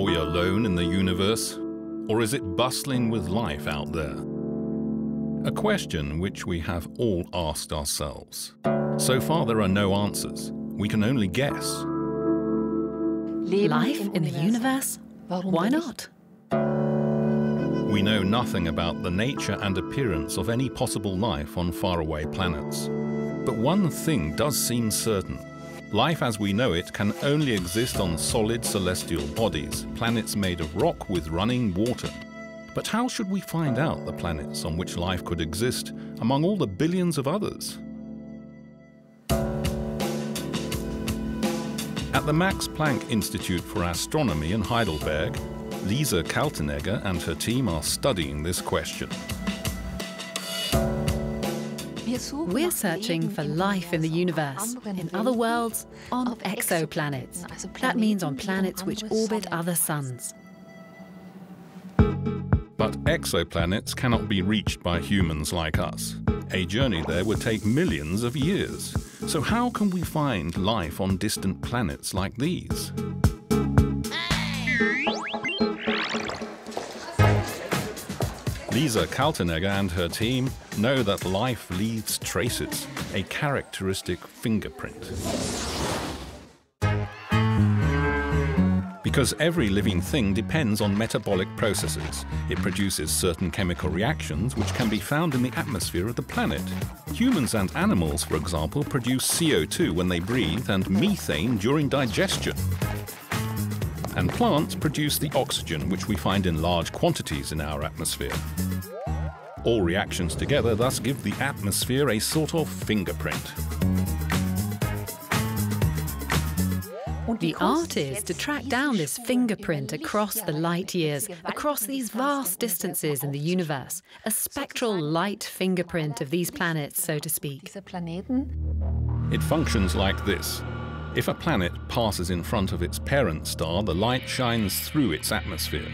Are we alone in the universe? Or is it bustling with life out there? A question which we have all asked ourselves. So far, there are no answers. We can only guess. Life in the universe? Why not? We know nothing about the nature and appearance of any possible life on faraway planets. But one thing does seem certain. Life as we know it can only exist on solid celestial bodies, planets made of rock with running water. But how should we find out the planets on which life could exist among all the billions of others? At the Max Planck Institute for Astronomy in Heidelberg, Lisa Kaltenegger and her team are studying this question. We're searching for life in the universe, in other worlds, on exoplanets. That means on planets which orbit other suns. But exoplanets cannot be reached by humans like us. A journey there would take millions of years. So how can we find life on distant planets like these? Lisa Kaltenegger and her team know that life leaves traces, a characteristic fingerprint. Because every living thing depends on metabolic processes. It produces certain chemical reactions which can be found in the atmosphere of the planet. Humans and animals, for example, produce CO2 when they breathe and methane during digestion. And plants produce the oxygen which we find in large quantities in our atmosphere. All reactions together thus give the atmosphere a sort of fingerprint. The art is to track down this fingerprint across the light years, across these vast distances in the universe, a spectral light fingerprint of these planets, so to speak. It functions like this. If a planet passes in front of its parent star, the light shines through its atmosphere.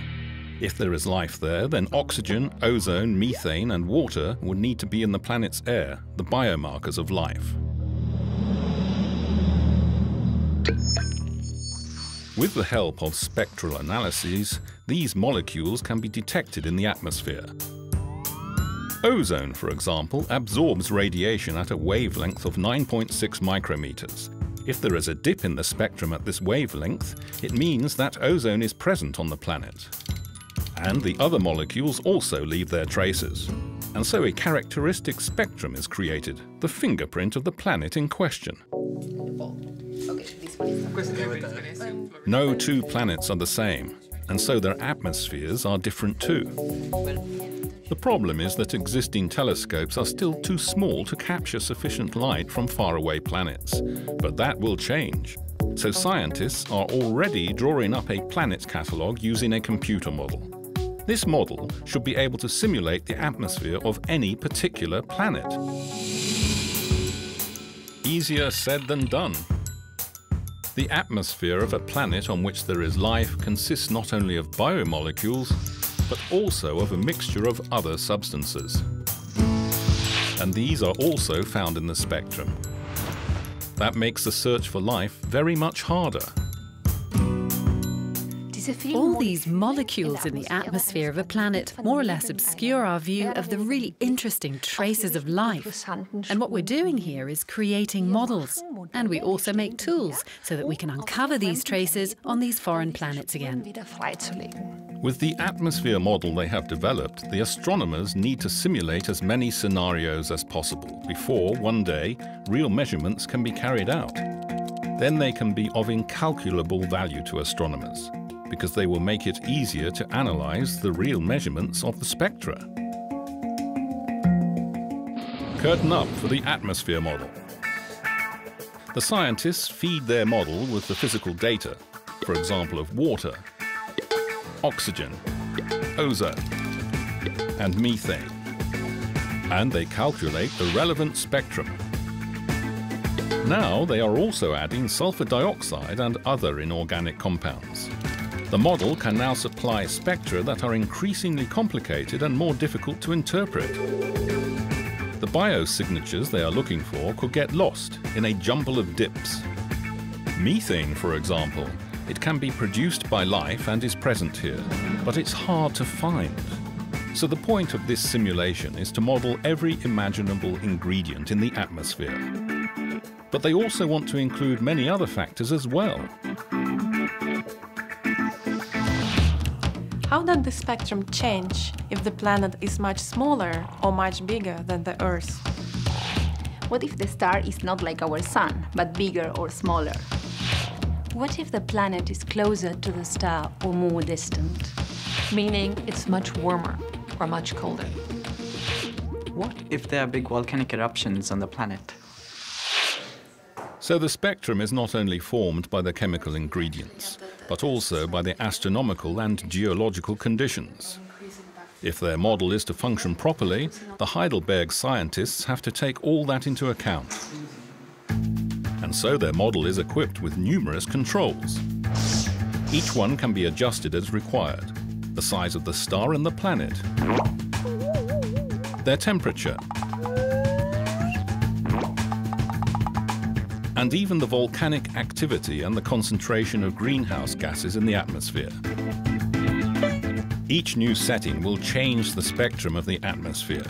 If there is life there, then oxygen, ozone, methane, and water would need to be in the planet's air, the biomarkers of life. With the help of spectral analyses, these molecules can be detected in the atmosphere. Ozone, for example, absorbs radiation at a wavelength of 9.6 micrometers. If there is a dip in the spectrum at this wavelength, it means that ozone is present on the planet. And the other molecules also leave their traces. And so a characteristic spectrum is created, the fingerprint of the planet in question. No two planets are the same, and so their atmospheres are different too. The problem is that existing telescopes are still too small to capture sufficient light from faraway planets. But that will change. So scientists are already drawing up a planets catalogue using a computer model. This model should be able to simulate the atmosphere of any particular planet. Easier said than done. The atmosphere of a planet on which there is life consists not only of biomolecules, but also of a mixture of other substances. And these are also found in the spectrum. That makes the search for life very much harder. All these molecules in the atmosphere of a planet more or less obscure our view of the really interesting traces of life. And what we're doing here is creating models. And we also make tools so that we can uncover these traces on these foreign planets again. With the atmosphere model they have developed, the astronomers need to simulate as many scenarios as possible before, one day, real measurements can be carried out. Then they can be of incalculable value to astronomers because they will make it easier to analyze the real measurements of the spectra. Curtain up for the atmosphere model. The scientists feed their model with the physical data, for example of water, oxygen, ozone, and methane. And they calculate the relevant spectrum. Now they are also adding sulfur dioxide and other inorganic compounds. The model can now supply spectra that are increasingly complicated and more difficult to interpret. The biosignatures they are looking for could get lost in a jumble of dips. Methane, for example, It can be produced by life and is present here, but it's hard to find. So the point of this simulation is to model every imaginable ingredient in the atmosphere. But they also want to include many other factors as well. How does the spectrum change if the planet is much smaller or much bigger than the Earth? What if the star is not like our sun, but bigger or smaller? What if the planet is closer to the star or more distant? Meaning it's much warmer or much colder. What if there are big volcanic eruptions on the planet? So the spectrum is not only formed by the chemical ingredients, but also by the astronomical and geological conditions. If their model is to function properly, the Heidelberg scientists have to take all that into account. So their model is equipped with numerous controls. Each one can be adjusted as required. The size of the star and the planet. Their temperature. And even the volcanic activity and the concentration of greenhouse gases in the atmosphere. Each new setting will change the spectrum of the atmosphere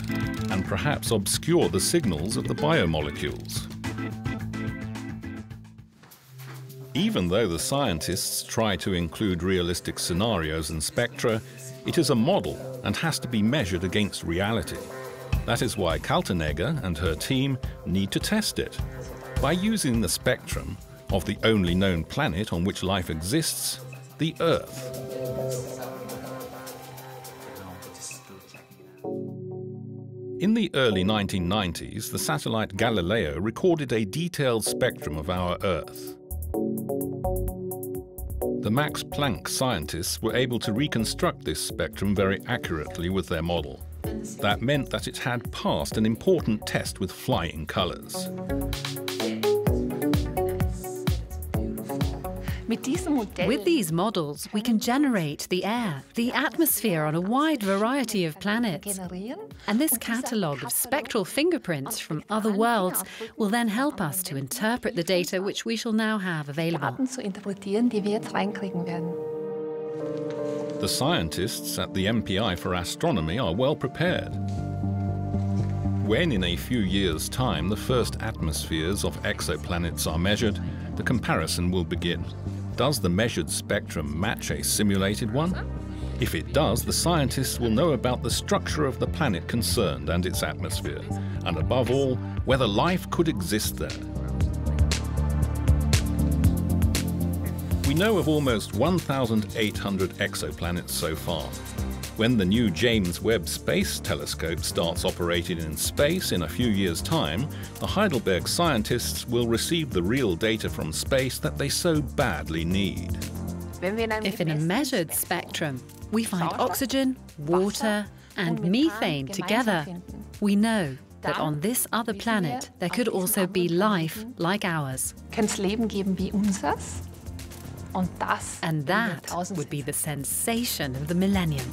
and perhaps obscure the signals of the biomolecules. Even though the scientists try to include realistic scenarios and spectra, it is a model and has to be measured against reality. That is why Kaltenegger and her team need to test it. By using the spectrum of the only known planet on which life exists, the Earth. In the early 1990s, the satellite Galileo recorded a detailed spectrum of our Earth. The Max Planck scientists were able to reconstruct this spectrum very accurately with their model. That meant that it had passed an important test with flying colours. With these models, we can generate the air, the atmosphere on a wide variety of planets. And this catalogue of spectral fingerprints from other worlds will then help us to interpret the data which we shall now have available. The scientists at the MPI for astronomy are well prepared. When in a few years' time the first atmospheres of exoplanets are measured, the comparison will begin. Does the measured spectrum match a simulated one? If it does, the scientists will know about the structure of the planet concerned and its atmosphere, and above all, whether life could exist there. We know of almost 1,800 exoplanets so far, when the new James Webb Space Telescope starts operating in space in a few years' time, the Heidelberg scientists will receive the real data from space that they so badly need. If in a measured spectrum we find oxygen, water, and methane together, we know that on this other planet there could also be life like ours. And that would be the sensation of the millennium.